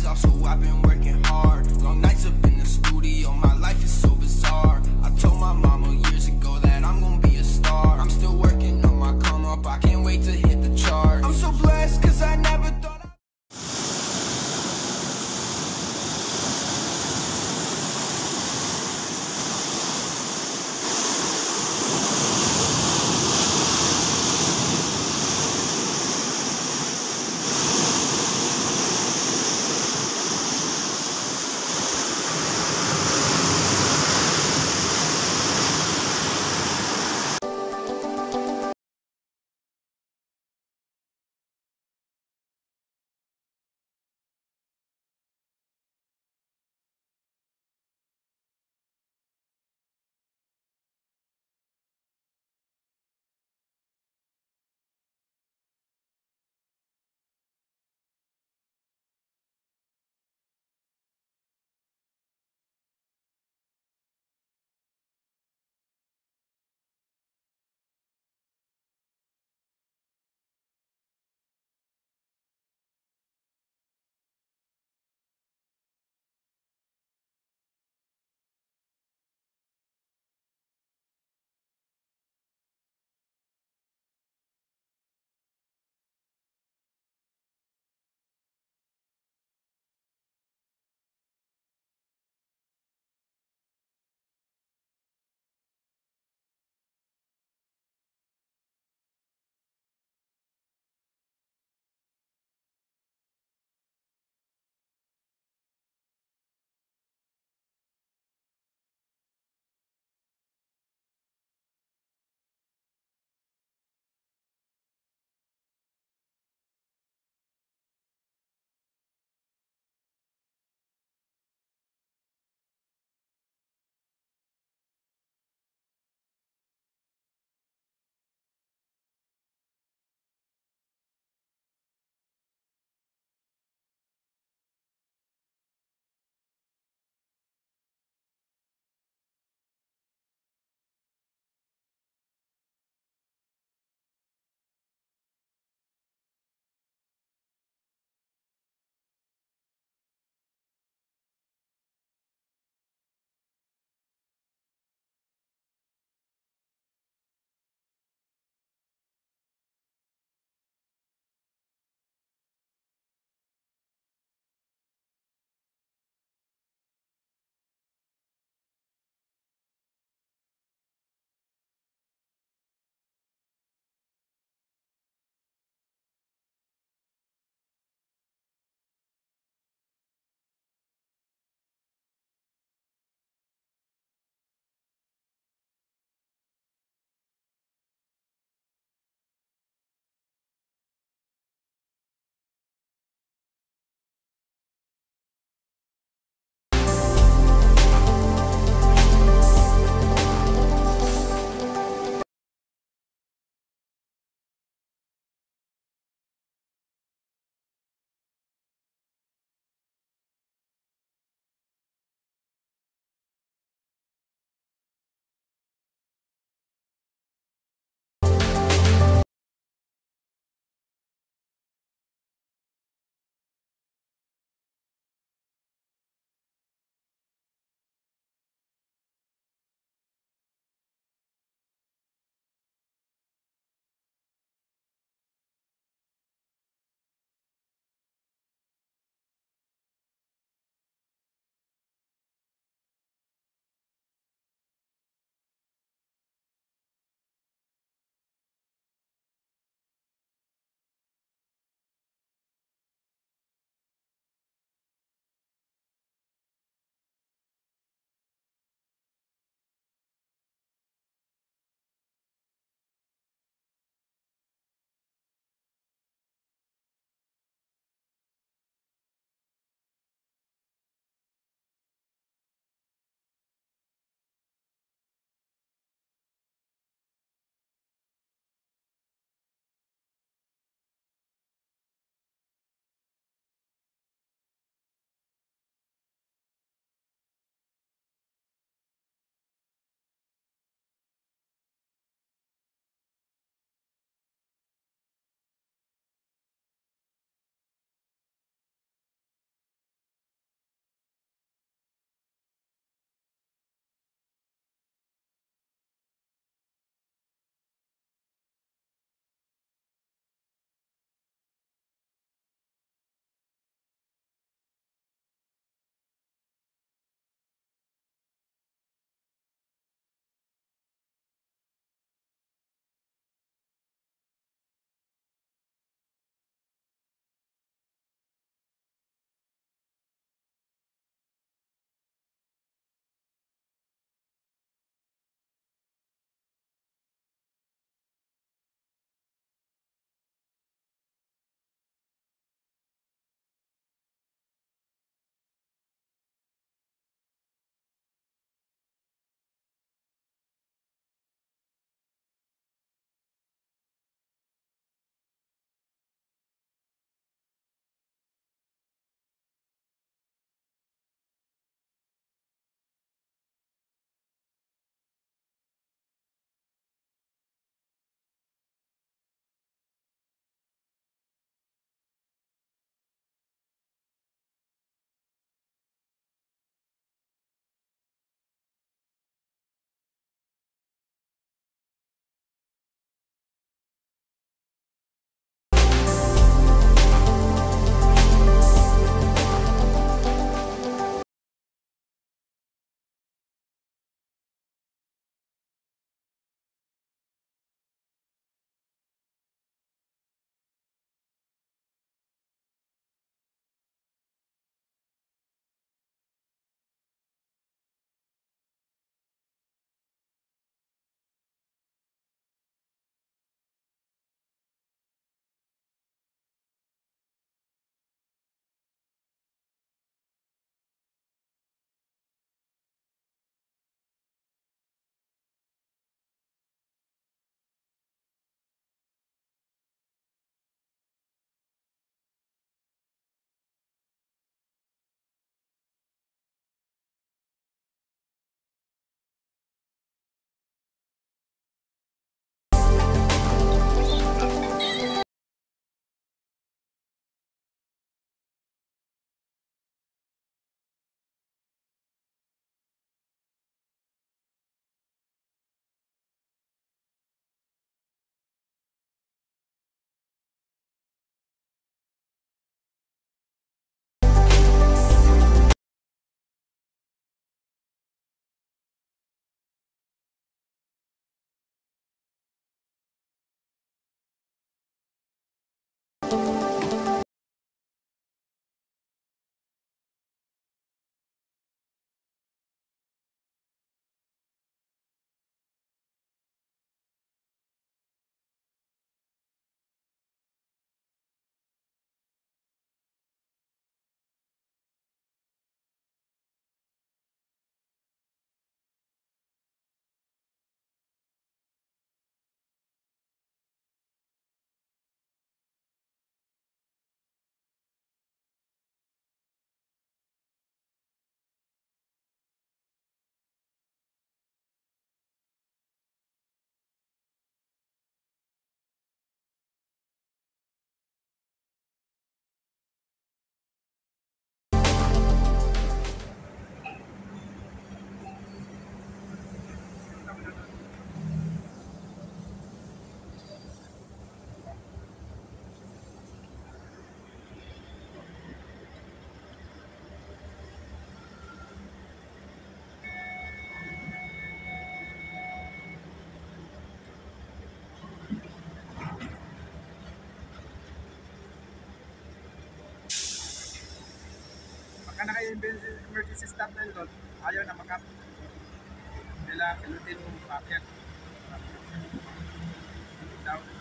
days off, so I've been working hard. Long nights up in the studio, my life is so bizarre. I told my mama years ago that I'm gonna be a star. I'm still working Pagka naka-emergency stop na yun, ayaw na makap. Kailangan pinutin mo packet. Down.